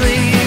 sleep.